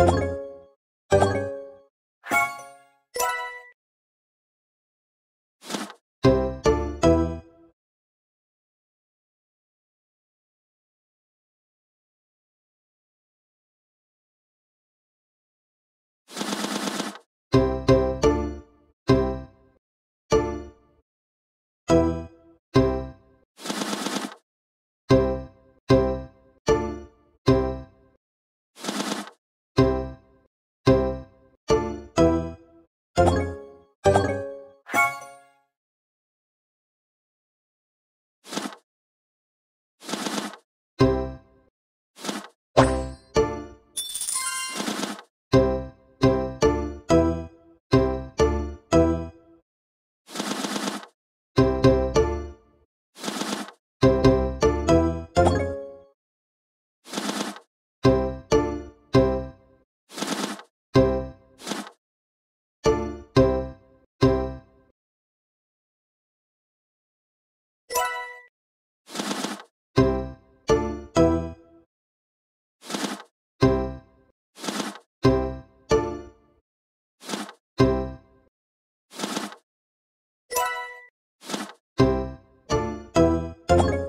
you you